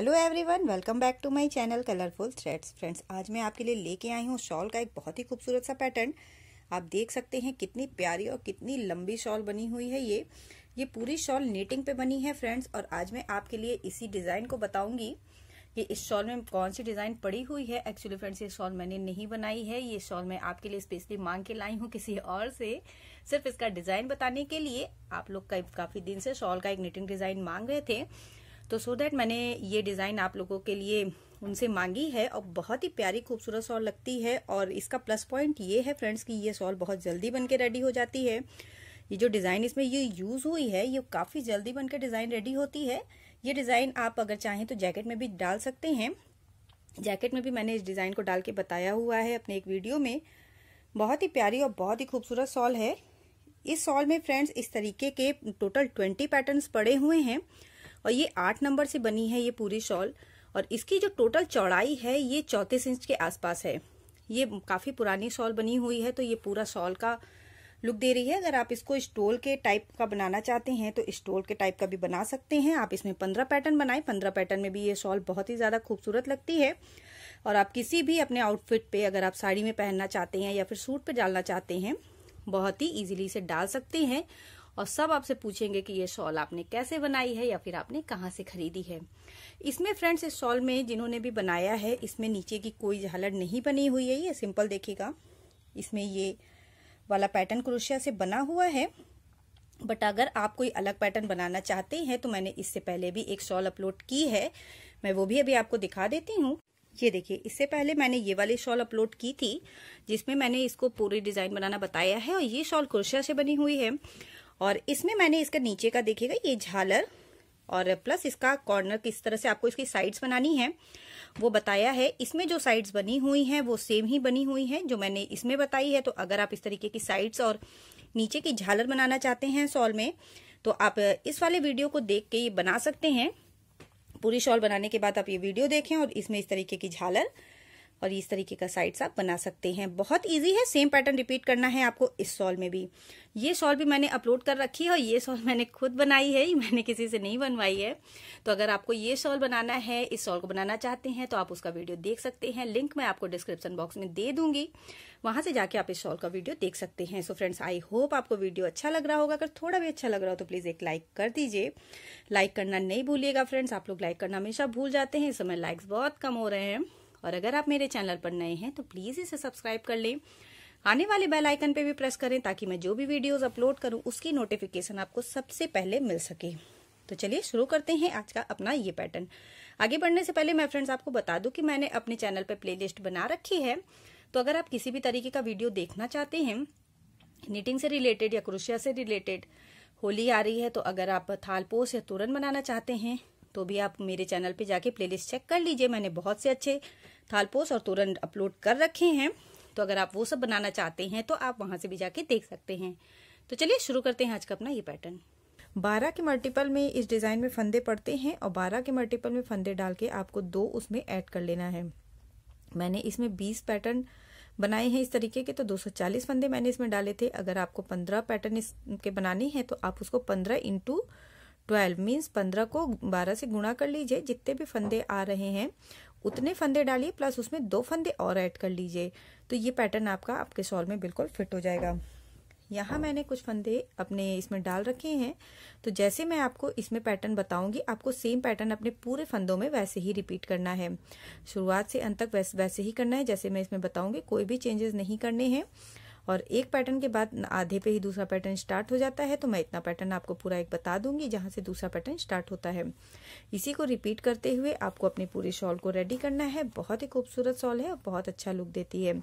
Hello everyone welcome back to my channel colourful threads friends आज मैं आपके लिए लेके आई हूँ शॉल का एक बहुत ही खूबसूरत सा पैटर्न आप देख सकते हैं कितनी प्यारी और कितनी लंबी शॉल बनी हुई है ये। ये पूरी शॉल नीटिंग पे बनी है फ्रेंड्स और आज मैं आपके लिए इसी डिज़ाइन को बताऊँगी। कि इस शॉल में कौन सी डिज़ाइन पड़ी हुई है? एक्चुअली फ्रेंड्स ये शॉल मैंने नहीं बनाई है। ये शॉल मैं आपके लिए स्पेशली मांग के लाई हूँ किसी और से। सिर्फ़ इसका डिज़ाइन बताने के लिए आप लोग का, काफ़ी दिन से शॉल का एक निटिंग डिज़ाइन मांग रहे थे। तो सो so दैट मैंने ये डिज़ाइन आप लोगों के लिए उनसे मांगी है और बहुत ही प्यारी, खूबसूरत सॉल लगती है और इसका प्लस पॉइंट ये है फ्रेंड्स कि ये सॉल बहुत जल्दी बन के रेडी हो जाती है। ये जो डिज़ाइन इसमें ये यूज़ हुई है, ये काफ़ी जल्दी बन के डिज़ाइन रेडी होती है। ये डिज़ाइन आप अगर चाहें तो जैकेट में भी डाल सकते हैं। जैकेट में भी मैंने इस डिज़ाइन को डाल के बताया हुआ है अपने एक वीडियो में। बहुत ही प्यारी और बहुत ही खूबसूरत सॉल है। इस सॉल में फ्रेंड्स इस तरीके के टोटल ट्वेंटी पैटर्न्स पड़े हुए हैं। और ये आठ नंबर से बनी है ये पूरी शॉल। और इसकी जो टोटल चौड़ाई है, ये चौतीस इंच के आसपास है। ये काफ़ी पुरानी शॉल बनी हुई है तो ये पूरा शॉल का लुक दे रही है। अगर आप इसको स्टोल के टाइप का बनाना चाहते हैं तो स्टोल के टाइप का भी बना सकते हैं। आप इसमें पंद्रह पैटर्न बनाए, पंद्रह पैटर्न में भी ये शॉल बहुत ही ज़्यादा खूबसूरत लगती है। और आप किसी भी अपने आउटफिट पे अगर आप साड़ी में पहनना चाहते हैं या फिर सूट पे डालना चाहते हैं, बहुत ही इजीली इसे डाल सकते हैं। और सब आपसे पूछेंगे कि ये शॉल आपने कैसे बनाई है या फिर आपने कहाँ से खरीदी है। इसमें फ्रेंड्स, इस शॉल में जिन्होंने भी बनाया है, इसमें नीचे की कोई झालर नहीं बनी हुई है, ये सिंपल देखिएगा। इसमें ये वाला पैटर्न क्रोशिया से बना हुआ है। बट अगर आप कोई अलग पैटर्न बनाना चाहते हैं तो मैंने इससे पहले भी एक शॉल अपलोड की है। मैं वो भी अभी आपको दिखा देती हूँ। ये देखिए, इससे पहले मैंने ये वाली शॉल अपलोड की थी, जिसमें मैंने इसको पूरी डिज़ाइन बनाना बताया है और ये शॉल क्रोशिया से बनी हुई है। और इसमें मैंने इसका नीचे का देखिएगा, ये झालर, और प्लस इसका कॉर्नर किस तरह से आपको इसकी साइड्स बनानी है, वो बताया है। इसमें जो साइड्स बनी हुई हैं, वो सेम ही बनी हुई हैं, जो मैंने इसमें बताई है। तो अगर आप इस तरीके की साइड्स और नीचे की झालर बनाना चाहते हैं सॉल में तो आप इस वाले वीडियो को देख के ये बना सकते हैं। पूरी शॉल बनाने के बाद आप ये वीडियो देखें और इसमें इस तरीके की झालर और इस तरीके का साइड्स आप बना सकते हैं। बहुत इजी है सेम पैटर्न रिपीट करना है आपको इस सॉल में भी। ये सॉल भी मैंने अपलोड कर रखी है और ये सॉल मैंने खुद बनाई है, मैंने किसी से नहीं बनवाई है। तो अगर आपको ये सॉल बनाना है, इस सॉल को बनाना चाहते हैं तो आप उसका वीडियो देख सकते हैं। लिंक मैं आपको डिस्क्रिप्शन बॉक्स में दे दूँगी। वहाँ से जाके आप इस सॉल का वीडियो देख सकते हैं। सो फ्रेंड्स आई होप आपको वीडियो अच्छा लग रहा होगा। अगर थोड़ा भी अच्छा लग रहा हो तो प्लीज़ एक लाइक कर दीजिए। लाइक करना नहीं भूलिएगा फ्रेंड्स आप लोग लाइक करना हमेशा भूल जाते हैं। इस समय लाइक्स बहुत कम हो रहे हैं। और अगर आप मेरे चैनल पर नए हैं तो प्लीज़ इसे सब्सक्राइब कर लें। आने वाले बेल आइकन पे भी प्रेस करें ताकि मैं जो भी वीडियोस अपलोड करूँ, उसकी नोटिफिकेशन आपको सबसे पहले मिल सके। तो चलिए शुरू करते हैं आज का अपना ये पैटर्न। आगे बढ़ने से पहले मैं फ्रेंड्स आपको बता दूँ कि मैंने अपने चैनल पर प्लेलिस्ट बना रखी है। तो अगर आप किसी भी तरीके का वीडियो देखना चाहते हैं नीटिंग से रिलेटेड या क्रोशिया से रिलेटेड होली आ रही है तो अगर आप थाल पोस या तोरण बनाना चाहते हैं तो भी आप मेरे चैनल पे जाके प्लेलिस्ट चेक कर लीजिए। मैंने बहुत से अच्छे थालपोस और तोरण अपलोड कर रखे हैं। तो अगर आप वो सब बनाना चाहते हैं तो आप वहाँ से भी जाके देख सकते हैं। तो चलिए शुरू करते हैं आज का अपना ये पैटर्न बारह के मल्टीपल में इस डिज़ाइन में फंदे पड़ते हैं और बारह के मल्टीपल में फंदे डाल के आपको दो उसमें ऐड कर लेना है। मैंने इसमें बीस पैटर्न बनाए हैं इस तरीके के तो 240 फंदे मैंने इसमें डाले थे। अगर आपको 15 पैटर्न इसके बनाने हैं तो आप उसको 15 इंटू ट्वेल्व मीन्स पंद्रह को बारह से गुणा कर लीजिए, जितने भी फंदे आ रहे हैं। उतने फंदे डालिए प्लस उसमें दो फंदे और ऐड कर लीजिए। तो ये पैटर्न आपका आपके शॉल में बिल्कुल फिट हो जाएगा। यहाँ मैंने कुछ फंदे अपने इसमें डाल रखे हैं। तो जैसे मैं आपको इसमें पैटर्न बताऊँगी, आपको सेम पैटर्न अपने पूरे फंदों में वैसे ही रिपीट करना है। शुरुआत से अंत तक वैसे वैसे ही करना है, जैसे मैं इसमें बताऊँगी, कोई भी चेंजेस नहीं करने हैं। और एक पैटर्न के बाद आधे पे ही दूसरा पैटर्न स्टार्ट हो जाता है तो मैं इतना पैटर्न आपको पूरा एक बता दूँगी जहाँ से दूसरा पैटर्न स्टार्ट होता है। इसी को रिपीट करते हुए आपको अपने पूरे शॉल को रेडी करना है। बहुत ही खूबसूरत शॉल है और बहुत अच्छा लुक देती है।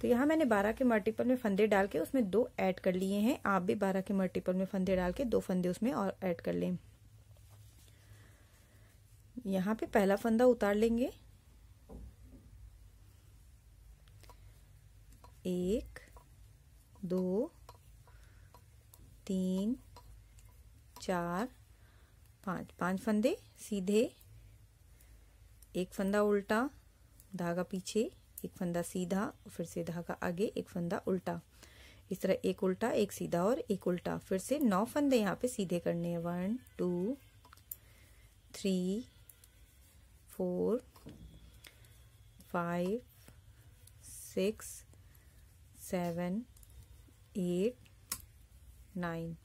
तो यहाँ मैंने 12 के मल्टीपल में फंदे डाल के उसमें दो ऐड कर लिए हैं। आप भी 12 के मल्टीपल में फंदे डाल के दो फंदे उसमें और ऐड कर लें। यहाँ पे पहला फंदा उतार लेंगे। एक दो, तीन, चार, पाँच। पाँच फंदे, सीधे। एक फंदा उल्टा, धागा पीछे, एक फंदा सीधा, फिर से धागा आगे, एक फंदा उल्टा। इस तरह एक उल्टा, एक सीधा और एक उल्टा। फिर से नौ फंदे यहाँ पे सीधे करने हैं। One, two, three, four, five, six, seven eight nine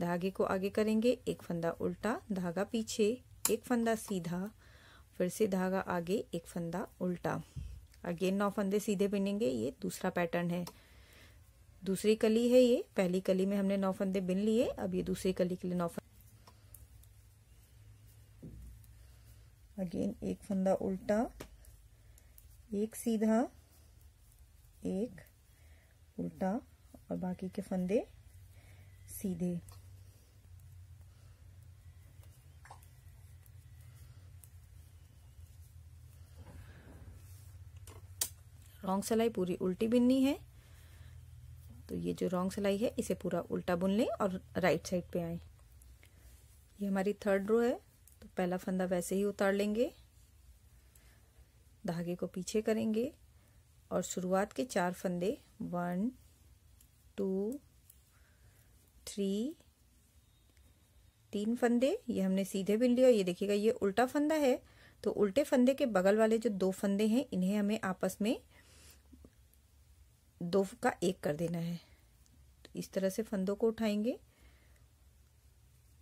धागे को आगे करेंगे, एक फंदा उल्टा, धागा पीछे, एक फंदा सीधा, फिर से धागा आगे, एक फंदा उल्टा। अगेन नौ फंदे सीधे बिनेंगे, ये दूसरा पैटर्न है। दूसरी कली है ये, पहली कली में हमने नौ फंदे बिन लिए, अब ये दूसरी कली के लिए नौ फंदे। अगेन एक फंदा उल्टा, एक सीधा, एक उल्टा और बाकी के फंदे सीधे। रॉन्ग सिलाई पूरी उल्टी बिननी है। तो ये जो रॉन्ग सिलाई है, इसे पूरा उल्टा बुन लें और राइट साइड पे आए। ये हमारी थर्ड रो है तो पहला फंदा वैसे ही उतार लेंगे। धागे को पीछे करेंगे और शुरुआत के चार फंदे वन टू थ्री तीन फंदे ये हमने सीधे बिन लिया ये देखिएगा ये उल्टा फंदा है तो उल्टे फंदे के बगल वाले जो दो फंदे हैं इन्हें हमें आपस में दो का एक कर देना है। तो इस तरह से फंदों को उठाएँगे।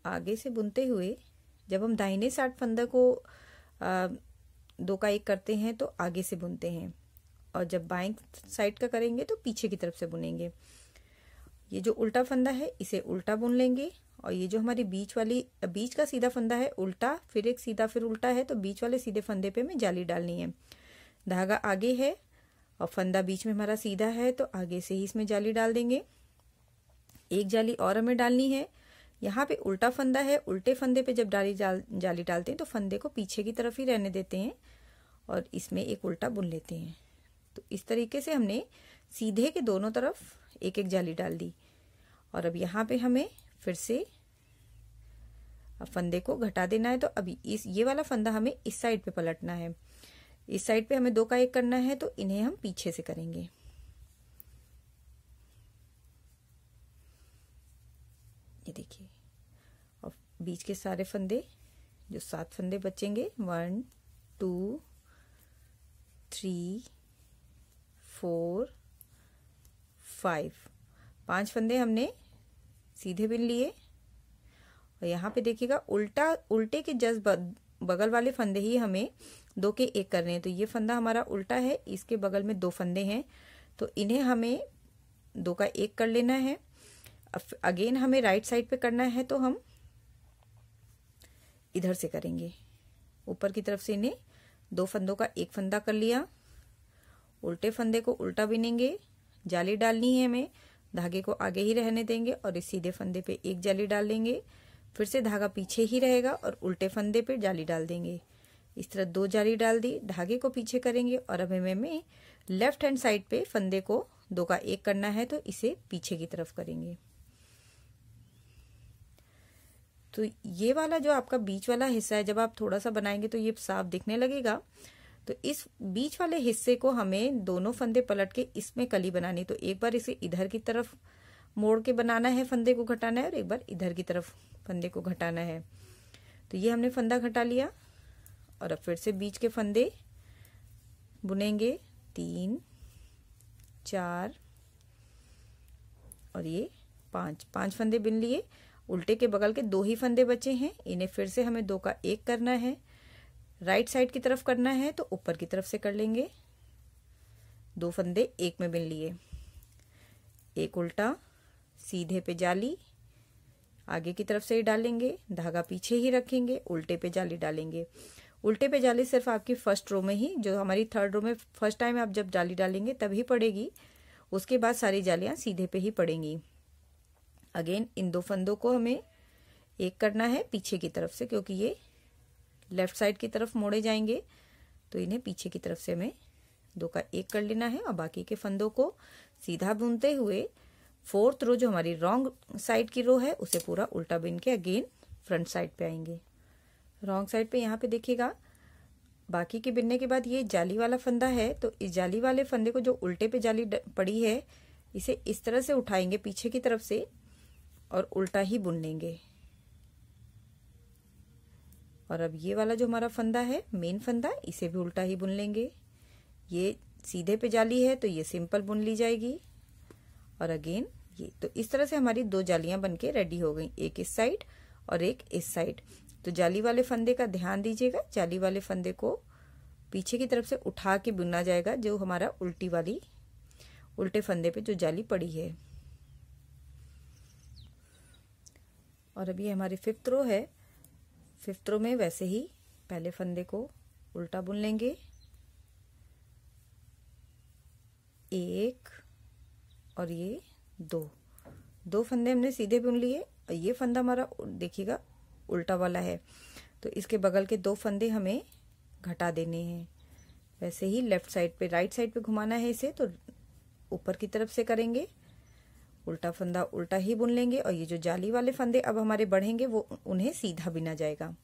आगे से बुनते हुए जब हम दाहिने साइड फंदे को आ, दो का एक करते हैं तो आगे से बुनते हैं। और जब बाएँ साइड का करेंगे तो पीछे की तरफ़ से बुनेंगे। ये जो उल्टा फंदा है, इसे उल्टा बुन लेंगे। और ये जो हमारी बीच वाली, बीच का सीधा फंदा है, उल्टा, फिर एक सीधा, फिर उल्टा है तो बीच वाले सीधे फंदे पे हमें जाली डालनी है। धागा आगे है और फंदा बीच में हमारा सीधा है तो आगे से ही इसमें जाली डाल देंगे। एक जाली और हमें डालनी है। यहाँ पे उल्टा फंदा है, उल्टे फंदे पे जब डाली जाल, जाली डालते हैं तो फंदे को पीछे की तरफ़ ही रहने देते हैं और इसमें एक उल्टा बुन लेते हैं। तो इस तरीके से हमने सीधे के दोनों तरफ़ एक एक जाली डाल दी। और अब यहाँ पे हमें फिर से फंदे को घटा देना है तो अभी इस, ये वाला फंदा हमें इस साइड पे पलटना है। इस साइड पे हमें दो का एक करना है तो इन्हें हम पीछे से करेंगे। ये देखिए, और बीच के सारे फंदे, जो सात फंदे बचेंगे, one, two, three, four, five, पाँच फंदे हमने सीधे बिन लिए। और यहाँ पे देखिएगा, उल्टा, उल्टे के जस बगल वाले फंदे ही हमें दो के एक करने हैं। तो ये फंदा हमारा उल्टा है, इसके बगल में दो फंदे हैं। तो इन्हें हमें दो का एक कर लेना है। अगेन हमें राइट साइड पे करना है तो हम इधर से करेंगे। ऊपर की तरफ़ से इन्हें दो फंदों का एक फंदा कर लिया। उल्टे फंदे को उल्टा बिनेंगे। जाली डालनी है हमें। धागे को आगे ही रहने देंगे और इस सीधे फंदे पे एक जाली डाल देंगे। फिर से धागा पीछे ही रहेगा और उल्टे फंदे पे जाली डाल देंगे। इस तरह दो जाली डाल दी, धागे को पीछे करेंगे और अब हमें में लेफ़्ट हैंड साइड पे फंदे को दो का एक करना है तो इसे पीछे की तरफ़ करेंगे। तो ये वाला जो आपका बीच वाला हिस्सा है, जब आप थोड़ा सा बनाएँगे तो ये साफ़ दिखने लगेगा। तो इस बीच वाले हिस्से को हमें दोनों फंदे पलट के इसमें कली बनानी तो एक बार इसे इधर की तरफ़ मोड़ के बनाना है फंदे को घटाना है और एक बार इधर की तरफ़ फंदे को घटाना है। तो ये हमने फंदा घटा लिया और अब फिर से बीच के फंदे बुनेंगे। तीन, चार और ये पाँच। पाँच फंदे बिन लिए। उल्टे के बगल के दो ही फंदे बचे हैं। इन्हें फिर से हमें दो का एक करना है। राइट साइड की तरफ़ करना है तो ऊपर की तरफ़ से कर लेंगे। दो फंदे एक में बिन लिए। एक उल्टा, सीधे पे जाली, आगे की तरफ़ से ही डालेंगे, धागा पीछे ही रखेंगे, उल्टे पे जाली डालेंगे। उल्टे पे जाली सिर्फ़ आपकी फ़र्स्ट रो में ही, जो हमारी थर्ड रो में फ़र्स्ट टाइम आप जब जाली डालेंगे तभी पड़ेगी। उसके बाद सारी जालियाँ सीधे पे ही पड़ेंगी। अगेन इन दो फंदों को हमें एक करना है पीछे की तरफ़ से, क्योंकि ये लेफ़्ट साइड की तरफ़ मोड़े जाएँगे। तो इन्हें पीछे की तरफ़ से हमें दो का एक कर लेना है और बाकी के फंदों को सीधा बुनते हुए फोर्थ रो जो हमारी रॉन्ग साइड की रो है, उसे पूरा उल्टा बिन के अगेन फ्रंट साइड पे आएँगे। रॉन्ग साइड पे यहाँ पे देखिएगा, बाकी के बिनने के बाद ये जाली वाला फंदा है तो इस जाली वाले फंदे को जो उल्टे पे जाली पड़ी है, इसे इस तरह से उठाएँगे पीछे की तरफ़ से और उल्टा ही बुन लेंगे। और अब ये वाला जो हमारा फंदा है मेन फंदा, इसे भी उल्टा ही बुन लेंगे। ये सीधे पे जाली है तो ये सिंपल बुन ली जाएगी। और अगेन ये तो इस तरह से हमारी दो जालियाँ बनके रेडी हो गई, एक इस साइड और एक इस साइड तो जाली वाले फंदे का ध्यान दीजिएगा, जाली वाले फंदे को पीछे की तरफ़ से उठा के बुनना जाएगा, जो हमारा उल्टी वाली, उल्टे फंदे पे जो जाली पड़ी है। और अभी हमारी फिफ्थ रो है फिफ्थ रो में वैसे ही पहले फंदे को उल्टा बुन लेंगे। एक और ये दो। दो फंदे हमने सीधे बुन लिए। और ये फंदा हमारा देखिएगा, उल्टा वाला है। तो इसके बगल के दो फंदे हमें घटा देने हैं। वैसे ही लेफ़्ट साइड पे, राइट साइड पे घुमाना है इसे तो ऊपर की तरफ़ से करेंगे। उल्टा फंदा उल्टा ही बुन लेंगे और ये जो जाली वाले फंदे अब हमारे बढ़ेंगे, वो उन्हें सीधा बिना जाएगा।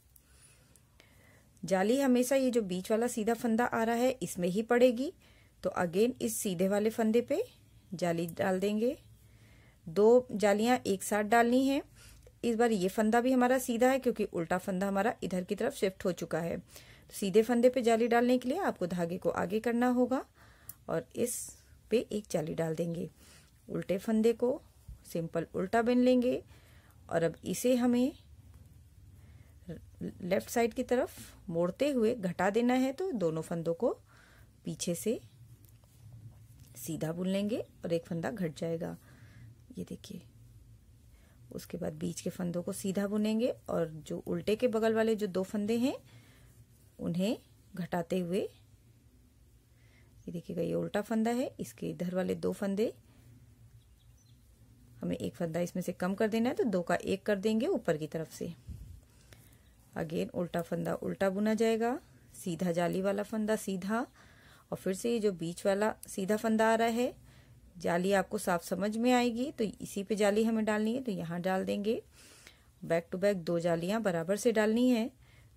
जाली हमेशा ये जो बीच वाला सीधा फंदा आ रहा है, इसमें ही पड़ेगी। तो अगेन इस सीधे वाले फंदे पे जाली डाल देंगे। दो जालियाँ एक साथ डालनी है। इस बार ये फंदा भी हमारा सीधा है, क्योंकि उल्टा फंदा हमारा इधर की तरफ़ शिफ्ट हो चुका है। तो सीधे फंदे पे जाली डालने के लिए आपको धागे को आगे करना होगा और इस पे एक जाली डाल देंगे। उल्टे फंदे को सिंपल उल्टा बिन लेंगे और अब इसे हमें लेफ़्ट साइड की तरफ़ मोड़ते हुए घटा देना है तो दोनों फंदों को पीछे से सीधा बुन लेंगे और एक फंदा घट जाएगा। ये देखिए। उसके बाद बीच के फंदों को सीधा बुनेंगे और जो उल्टे के बगल वाले जो दो फंदे हैं, उन्हें घटाते हुए, ये देखिएगा, ये उल्टा फंदा है, इसके इधर वाले दो फंदे हमें एक फंदा इसमें से कम कर देना है तो दो का एक कर देंगे ऊपर की तरफ़ से। अगेन, उल्टा फंदा उल्टा बुना जाएगा। सीधा जाली वाला फंदा सीधा। और फिर से ये जो बीच वाला सीधा फंदा आ रहा है, जाली आपको साफ़ समझ में आएगी तो इसी पे जाली हमें डालनी है तो यहाँ डाल देंगे। बैक टू बैक दो जालियाँ बराबर से डालनी है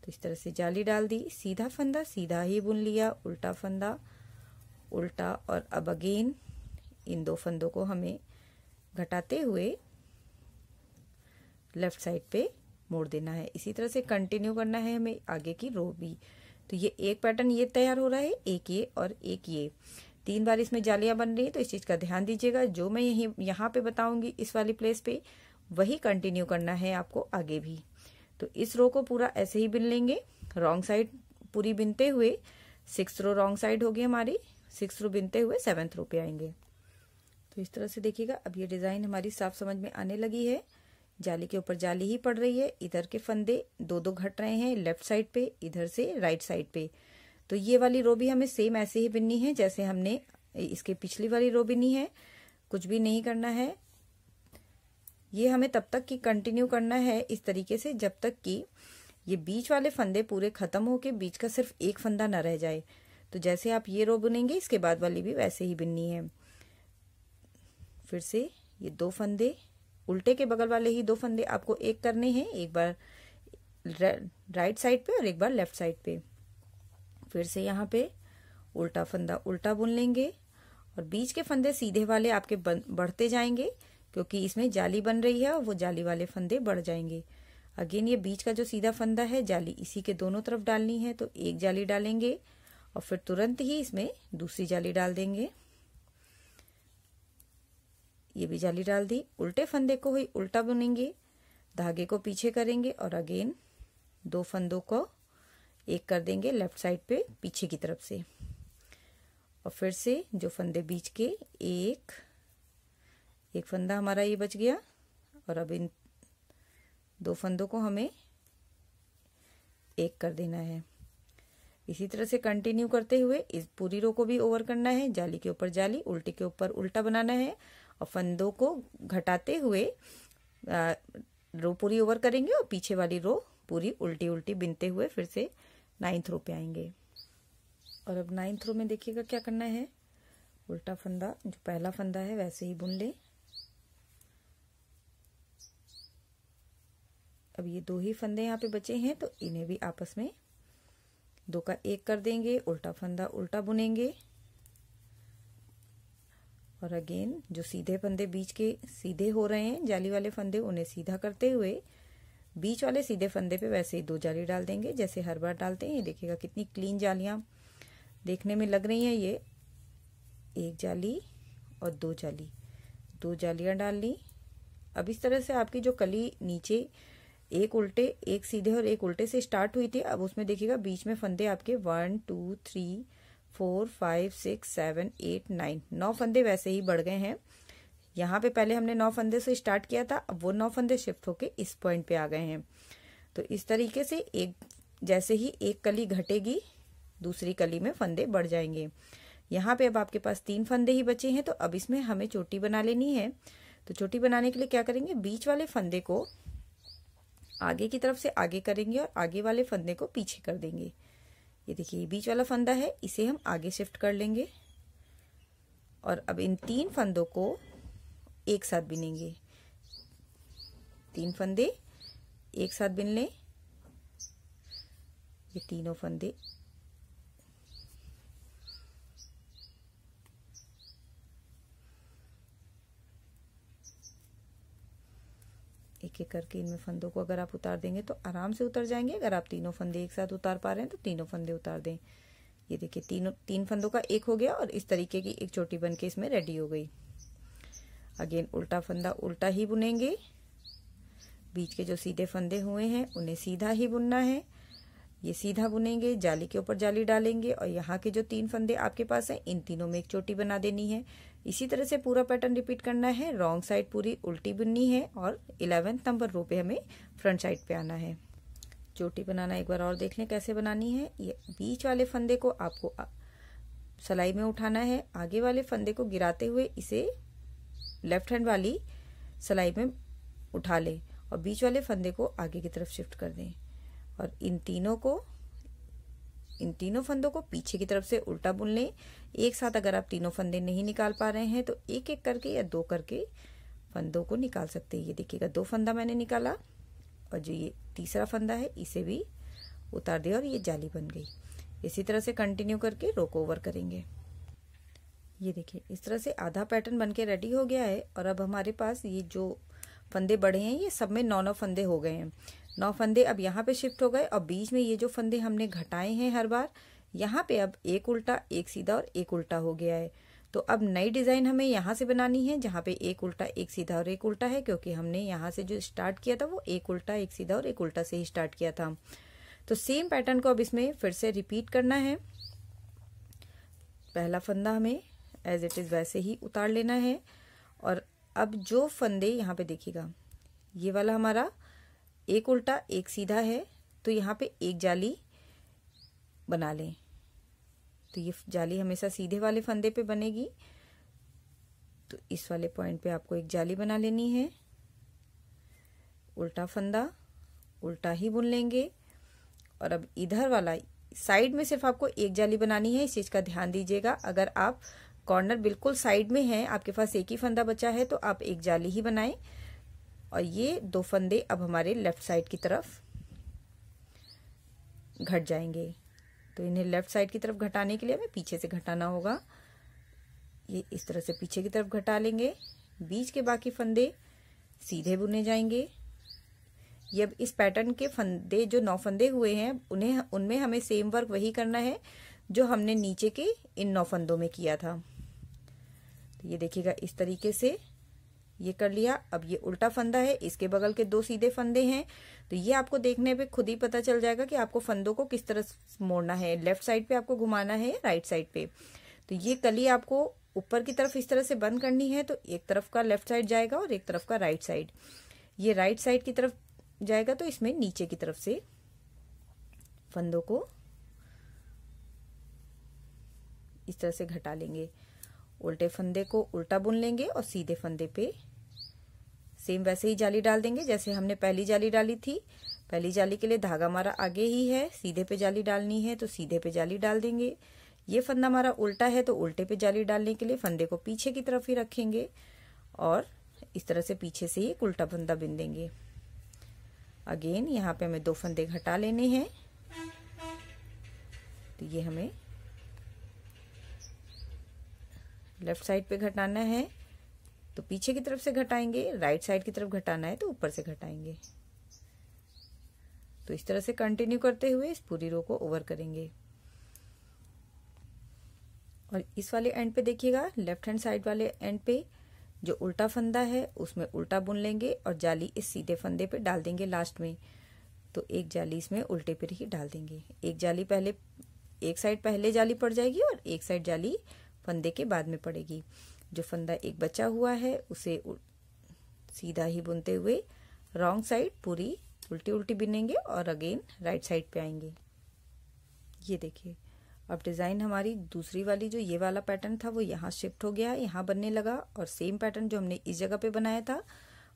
तो इस तरह से जाली डाल दी। सीधा फंदा सीधा ही बुन लिया, उल्टा फंदा, उल्टा। और अब अगेन, इन दो फंदों को हमें घटाते हुए लेफ़्ट साइड पे मोड़ देना है। इसी तरह से कंटिन्यू करना है हमें आगे की रो भी तो ये एक पैटर्न ये तैयार हो रहा है, एक ये और एक ये। तीन बार इसमें जालियाँ बन रही है तो इस चीज़ का ध्यान दीजिएगा। जो मैं यही, यहाँ पे बताऊँगी इस वाली प्लेस पे, वही कंटिन्यू करना है आपको आगे भी। तो इस रो को पूरा ऐसे ही बिन लेंगे। रॉन्ग साइड पूरी बिनते हुए सिक्स रो रॉन्ग साइड होगी हमारी। सिक्स रो बिनते हुए सेवेंथ रो पे आएँगे। तो इस तरह से देखिएगा, अब ये डिज़ाइन हमारी साफ़ समझ में आने लगी है। जाली के ऊपर जाली ही पड़ रही है। इधर के फंदे दो दो घट रहे हैं, लेफ़्ट साइड पे, इधर से राइट साइड पे। तो ये वाली रो भी हमें सेम ऐसे ही बिननी है, जैसे हमने इसके पिछली वाली रो बिनी है। कुछ भी नहीं करना है। ये हमें तब तक की कंटिन्यू करना है इस तरीके से, जब तक कि ये बीच वाले फंदे पूरे खत्म होके बीच का सिर्फ़ एक फंदा न रह जाए। तो जैसे आप ये रो बुनेंगे, इसके बाद वाली भी वैसे ही बिननी है। फिर से ये दो फंदे, उल्टे के बगल वाले ही दो फंदे आपको एक करने हैं, एक बार राइट साइड पे और एक बार लेफ़्ट साइड पे। फिर से यहाँ पे उल्टा फंदा उल्टा बुन लेंगे और बीच के फंदे सीधे वाले आपके बढ़ते जाएँगे, क्योंकि इसमें जाली बन रही है और वो जाली वाले फंदे बढ़ जाएँगे। अगेन ये बीच का जो सीधा फंदा है, जाली इसी के दोनों तरफ़ डालनी है तो एक जाली डालेंगे और फिर तुरंत ही इसमें दूसरी जाली डाल देंगे। ये भी जाली डाल दी। उल्टे फंदे को ही उल्टा बुनेंगे, धागे को पीछे करेंगे और अगेन दो फंदों को एक कर देंगे लेफ़्ट साइड पे पीछे की तरफ़ से। और फिर से जो फंदे बीच के, एक एक फंदा हमारा ये बच गया। और अब इन दो फंदों को हमें एक कर देना है। इसी तरह से कंटिन्यू करते हुए इस पूरी रो को भी ओवर करना है। जाली के ऊपर जाली, उल्टे के ऊपर उल्टा बनाना है। और फंदों को घटाते हुए रो पूरी ओवर करेंगे और पीछे वाली रो पूरी उल्टी उल्टी बिनते हुए फिर से नाइन्थ रो पे आएँगे। और अब नाइन्थ रो में देखिएगा क्या करना है। उल्टा फंदा, जो पहला फंदा है, वैसे ही बुन लें। अब ये दो ही फंदे यहाँ पे बचे हैं तो इन्हें भी आपस में दो का एक कर देंगे, उल्टा फंदा उल्टा बुनेंगे। और अगेन जो सीधे फंदे बीच के सीधे हो रहे हैं, जाली वाले फंदे, उन्हें सीधा करते हुए बीच वाले सीधे फंदे पे वैसे ही दो जाली डाल देंगे, जैसे हर बार डालते हैं। ये देखिएगा कितनी क्लीन जालियाँ देखने में लग रही हैं ये। एक जाली और दो जाली। दो जालियाँ डाल ली। अब इस तरह से आपकी जो कली नीचे एक उल्टे, एक सीधे और एक उल्टे से स्टार्ट हुई थी, अब उसमें देखिएगा बीच में फंदे आपके one two three four, five, six, seven, eight, nine. नौ फंदे वैसे ही बढ़ गए हैं। यहाँ पे पहले हमने नौ फंदे से स्टार्ट किया था, अब वो नौ फंदे शिफ्ट होके इस पॉइंट पे आ गए हैं। तो इस तरीके से एक, जैसे ही एक कली घटेगी, दूसरी कली में फंदे बढ़ जाएँगे। यहाँ पे अब आपके पास तीन फंदे ही बचे हैं तो अब इसमें हमें चोटी बना लेनी है। तो चोटी बनाने के लिए क्या करेंगे? बीच वाले फंदे को आगे की तरफ़ से आगे करेंगे और आगे वाले फंदे को पीछे कर देंगे। ये देखिए, ये बीच वाला फंदा है, इसे हम आगे शिफ्ट कर लेंगे। और अब इन तीन फंदों को एक साथ बिनेंगे। तीन फंदे एक साथ बिन लें। ये तीनों फंदे एक एक करके इनमें फंदों को अगर आप उतार देंगे तो आराम से उतर जाएँगे। अगर आप तीनों फंदे एक साथ उतार पा रहे हैं तो तीनों फंदे उतार दें। ये देखिए, तीनों, तीन फंदों का एक हो गया और इस तरीके की एक चोटी बन के इसमें रेडी हो गई। अगेन उल्टा फंदा उल्टा ही बुनेंगे। बीच के जो सीधे फंदे हुए हैं, उन्हें सीधा ही बुनना है। ये सीधा बुनेंगे, जाली के ऊपर जाली डालेंगे और यहाँ के जो तीन फंदे आपके पास हैं, इन तीनों में एक चोटी बना देनी है। इसी तरह से पूरा पैटर्न रिपीट करना है, रॉन्ग साइड पूरी उल्टी बुननी है और इलेवेंथ नंबर रो पे हमें फ्रंट साइड पे आना है। चोटी बनाना एक बार और देख लें कैसे बनानी है। ये बीच वाले फंदे को आपको सलाई में उठाना है। आगे वाले फंदे को गिराते हुए इसे लेफ़्ट हैंड वाली सलाई में उठा लें और बीच वाले फंदे को आगे की तरफ़ शिफ्ट कर दें। और इन तीनों को, इन तीनों फंदों को पीछे की तरफ़ से उल्टा बुन लें। एक साथ अगर आप तीनों फंदे नहीं निकाल पा रहे हैं तो एक एक करके या दो करके फंदों को निकाल सकते हैं। ये देखिएगा, दो फंदा मैंने निकाला और जो ये तीसरा फंदा है, इसे भी उतार दिया और ये जाली बन गई। इसी तरह से कंटिन्यू करके रोक ओवर करेंगे। ये देखिए, इस तरह से आधा पैटर्न बन के रेडी हो गया है और अब हमारे पास ये जो फंदे बढ़े हैं, ये सब में नौ नौ फंदे हो गए हैं। नौ फंदे अब यहाँ पे शिफ्ट हो गए। और बीच में ये जो फंदे हमने घटाए हैं हर बार, यहाँ पे अब एक उल्टा, एक सीधा और एक उल्टा हो गया है। तो अब नई डिज़ाइन हमें यहाँ से बनानी है, जहाँ पे एक उल्टा, एक सीधा और एक उल्टा है, क्योंकि हमने यहाँ से जो स्टार्ट किया था वो एक उल्टा, एक सीधा और एक उल्टा से ही स्टार्ट किया था। तो सेम पैटर्न को अब इसमें फिर से रिपीट करना है। पहला फंदा हमें एज इट इज़ वैसे ही उतार लेना है। और अब जो फंदे यहाँ पे देखिएगा, ये वाला हमारा एक उल्टा, एक सीधा है तो यहाँ पे एक जाली बना लें। तो ये जाली हमेशा सीधे वाले फंदे पे बनेगी। तो इस वाले पॉइंट पे आपको एक जाली बना लेनी है। उल्टा फंदा, उल्टा ही बुन लेंगे। और अब इधर वाला, साइड में सिर्फ़ आपको एक जाली बनानी है, इस चीज़ का ध्यान दीजिएगा। अगर आप कॉर्नर बिल्कुल साइड में है, आपके पास एक ही फंदा बचा है तो आप एक जाली ही बनाएँ। और ये दो फंदे अब हमारे लेफ़्ट साइड की तरफ़ घट जाएँगे। तो इन्हें लेफ़्ट साइड की तरफ़ घटाने के लिए हमें पीछे से घटाना होगा। ये इस तरह से पीछे की तरफ़ घटा लेंगे। बीच के बाकी फंदे सीधे बुने जाएँगे। ये अब इस पैटर्न के फंदे, जो नौ फंदे हुए हैं, उन्हें, उनमें हमें सेम वर्क वही करना है, जो हमने नीचे के इन नौ फंदों में किया था। तो ये देखिएगा इस तरीके से ये कर लिया। अब ये उल्टा फंदा है, इसके बगल के दो सीधे फंदे हैं। तो ये आपको देखने पे खुद ही पता चल जाएगा कि आपको फंदों को किस तरह मोड़ना है। लेफ़्ट साइड पे आपको घुमाना है राइट साइड पे। तो ये कली आपको ऊपर की तरफ़ इस तरह से बंद करनी है तो एक तरफ़ का लेफ़्ट साइड जाएगा और एक तरफ़ का राइट साइड। ये राइट साइड की तरफ़ जाएगा तो इसमें नीचे की तरफ़ से फंदों को इस तरह से घटा लेंगे। उल्टे फंदे को उल्टा बुन लेंगे और सीधे फंदे पे सेम वैसे ही जाली डाल देंगे, जैसे हमने पहली जाली डाली थी। पहली जाली के लिए धागा हमारा आगे ही है, सीधे पे जाली डालनी है तो सीधे पे जाली डाल देंगे। ये फंदा हमारा उल्टा है तो उल्टे पे जाली डालने के लिए फंदे को पीछे की तरफ़ ही रखेंगे और इस तरह से पीछे से ही एक उल्टा फंदा बिन देंगे। अगेन, यहाँ पे हमें दो फंदे घटा लेने हैं। तो ये हमें लेफ़्ट साइड पे घटाना है तो पीछे की तरफ़ से घटाएँगे, राइट साइड की तरफ़ घटाना है तो ऊपर से घटाएँगे। तो इस तरह से कंटिन्यू करते हुए इस पूरी रो को ओवर करेंगे। और इस वाले एंड पे देखिएगा लेफ़्ट हैंड साइड वाले एंड पे जो उल्टा फंदा है, उसमें उल्टा बुन लेंगे और जाली इस सीधे फंदे पे डाल देंगे लास्ट में। तो एक जाली इसमें उल्टे पर ही डाल देंगे। एक जाली पहले, एक साइड पहले जाली पड़ जाएगी और एक साइड जाली फंदे के बाद में पड़ेगी। जो फंदा एक बचा हुआ है, उसे सीधा ही बुनते हुए रॉन्ग साइड पूरी उल्टी उल्टी बिनेंगे और अगेन राइट साइड पे आएँगे। ये देखिए, अब डिज़ाइन हमारी दूसरी वाली जो ये वाला पैटर्न था, वो यहाँ शिफ्ट हो गया, यहाँ बनने लगा और सेम पैटर्न जो हमने इस जगह पे बनाया था,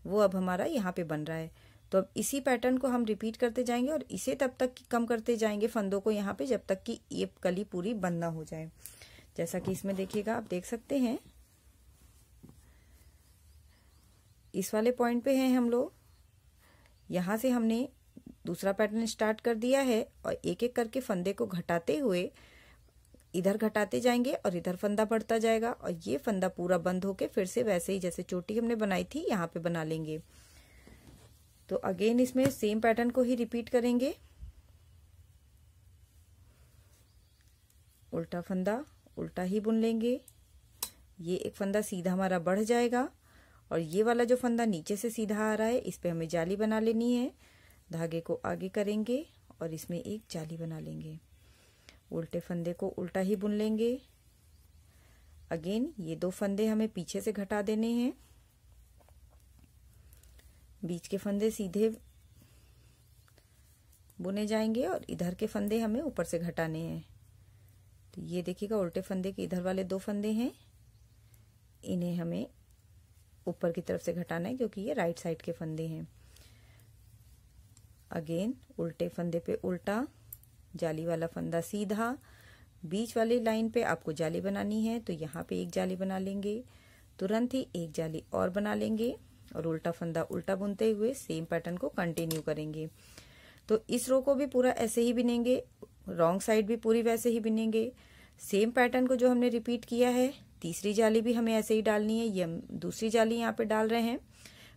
वो अब हमारा यहाँ पे बन रहा है। तो अब इसी पैटर्न को हम रिपीट करते जाएँगे और इसे तब तक कम करते जाएँगे फंदों को यहाँ पे, जब तक कि ये कली पूरी बंद ना हो जाए। जैसा कि इसमें देखिएगा, आप देख सकते हैं। इस वाले पॉइंट पे हैं हम लोग। यहाँ से हमने दूसरा पैटर्न स्टार्ट कर दिया है और एक एक करके फंदे को घटाते हुए इधर घटाते जाएँगे और इधर फंदा बढ़ता जाएगा और ये फंदा पूरा बंद होके फिर से वैसे ही जैसे चोटी हमने बनाई थी, यहाँ पे बना लेंगे। तो अगेन इसमें सेम पैटर्न को ही रिपीट करेंगे। उल्टा फंदा। उल्टा ही बुन लेंगे। ये एक फंदा सीधा हमारा बढ़ जाएगा और ये वाला जो फंदा नीचे से सीधा आ रहा है, इस पे हमें जाली बना लेनी है। धागे को आगे करेंगे और इसमें एक जाली बना लेंगे। उल्टे फंदे को उल्टा ही बुन लेंगे। अगेन, ये दो फंदे हमें पीछे से घटा देने हैं। बीच के फंदे सीधे बुने जाएँगे और इधर के फंदे हमें ऊपर से घटाने हैं। तो ये देखिएगा, उल्टे फंदे के, इधर वाले दो फंदे हैं। इन्हें हमें ऊपर की तरफ़ से घटाना है क्योंकि ये राइट साइड के फंदे हैं। अगेन उल्टे फंदे पे उल्टा, जाली वाला फंदा सीधा। बीच वाली लाइन पे आपको जाली बनानी है तो यहाँ पे एक जाली बना लेंगे। तुरंत ही एक जाली और बना लेंगे, और उल्टा फंदा उल्टा बुनते हुए सेम पैटर्न को कंटिन्यू करेंगे। तो इस रो को भी पूरा ऐसे ही बिनेंगे रॉन्ग साइड भी पूरी वैसे ही बिनेंगे। सेम पैटर्न को जो हमने रिपीट किया है, तीसरी जाली भी हमें ऐसे ही डालनी है, ये हम दूसरी जाली यहाँ पे डाल रहे हैं।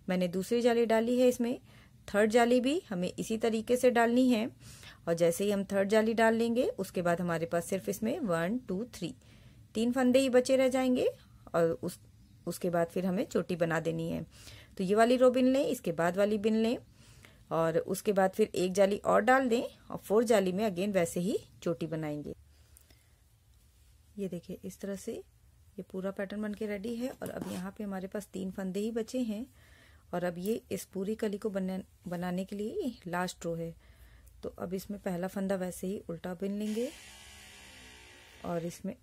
मैंने दूसरी जाली डाली है इसमें थर्ड जाली भी हमें इसी तरीके से डालनी है। और जैसे ही हम थर्ड जाली डाल लेंगे, उसके बाद हमारे पास सिर्फ़ इसमें वन टू थ्री तीन फंदे ही बचे रह जाएँगे। और उस, उसके बाद फिर हमें चोटी बना देनी है। तो ये वाली रो बिन लें, इसके बाद वाली बिन लें। और उसके बाद फिर एक जाली और डाल दें और फोर जाली में अगेन वैसे ही चोटी बनाएँगे। ये देखिए, इस तरह से ये पूरा पैटर्न बन के रेडी है और अब यहाँ पे हमारे पास तीन फंदे ही बचे हैं और अब ये इस पूरी कली को बना, बनाने के लिए लास्ट रो है। तो अब इसमें पहला फंदा वैसे ही उल्टा बिन लेंगे और इसमें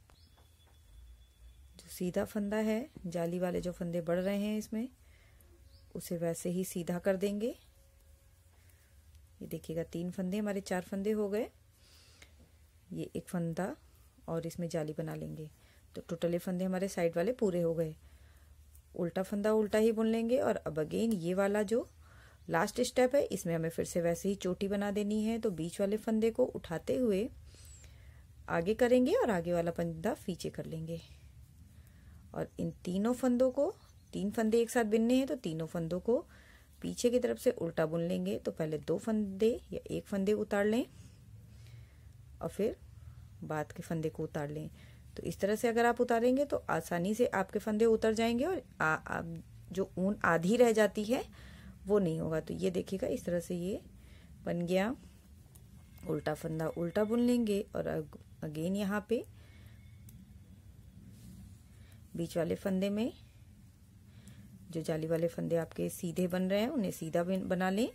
जो सीधा फंदा है, जाली वाले जो फंदे बढ़ रहे हैं इसमें, उसे वैसे ही सीधा कर देंगे। ये देखिएगा, तीन फंदे, हमारे चार फंदे हो गए। ये एक फंदा और इसमें जाली बना लेंगे। तो टोटली फंदे हमारे साइड वाले पूरे हो गए। उल्टा फंदा उल्टा ही बुन लेंगे और अब अगेन ये वाला जो लास्ट स्टेप है, इसमें हमें फिर से वैसे ही चोटी बना देनी है। तो बीच वाले फंदे को उठाते हुए आगे करेंगे और आगे वाला फंदा पीछे कर लेंगे। और इन तीनों फंदों को, तीन फंदे एक साथ बिनने हैं तो तीनों फंदों को पीछे की तरफ़ से उल्टा बुन लेंगे तो पहले दो फंदे या एक फंदे उतार लें और फिर बाद के फंदे को उतार लें। तो इस तरह से अगर आप उतारेंगे तो आसानी से आपके फंदे उतर जाएँगे और आ, आ, जो ऊन आधी रह जाती है वो नहीं होगा। तो ये देखिएगा इस तरह से ये बन गया। उल्टा फंदा उल्टा बुन लेंगे और अगेन यहाँ पे बीच वाले फंदे में जो जाली वाले फंदे आपके सीधे बन रहे हैं, उन्हें सीधा बना लें।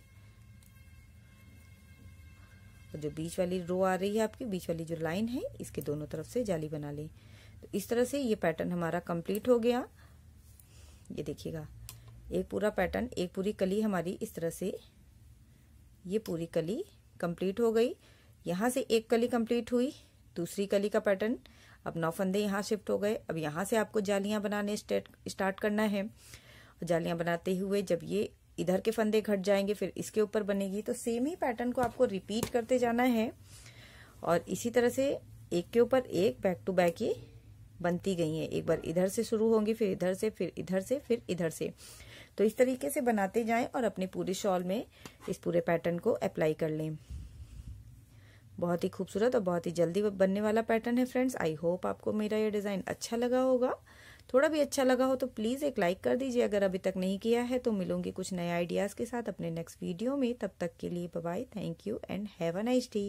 और जो बीच वाली रो आ रही है आपकी, बीच वाली जो लाइन है, इसके दोनों तरफ़ से जाली बना लें। तो इस तरह से ये पैटर्न हमारा कंप्लीट हो गया। ये देखिएगा, एक पूरा पैटर्न, एक पूरी कली हमारी इस तरह से, ये पूरी कली कंप्लीट हो गई। यहाँ से एक कली कंप्लीट हुई, दूसरी कली का पैटर्न। अब नौ फंदे यहाँ शिफ्ट हो गए। अब यहाँ से आपको जालियाँ बनाने स्टार्ट करना है। जालियाँ बनाते हुए जब ये इधर के फंदे घट जाएँगे, फिर इसके ऊपर बनेगी। तो सेम ही पैटर्न को आपको रिपीट करते जाना है। और इसी तरह से एक के ऊपर एक बैक टू बैक ये बनती गई है। एक बार इधर से शुरू होंगी, फिर इधर से, फिर इधर से, फिर इधर से। तो इस तरीके से बनाते जाएँ और अपने पूरे शॉल में इस पूरे पैटर्न को अप्लाई कर लें। बहुत ही खूबसूरत और बहुत ही जल्दी बनने वाला पैटर्न है फ्रेंड्स आई होप आपको मेरा ये डिज़ाइन अच्छा लगा होगा। थोड़ा भी अच्छा लगा हो तो प्लीज़ एक लाइक कर दीजिए। अगर अभी तक नहीं किया है तो मिलूँगी कुछ नए आइडियाज़ के साथ अपने नेक्स्ट वीडियो में। तब तक के लिए bye thank you and have a nice day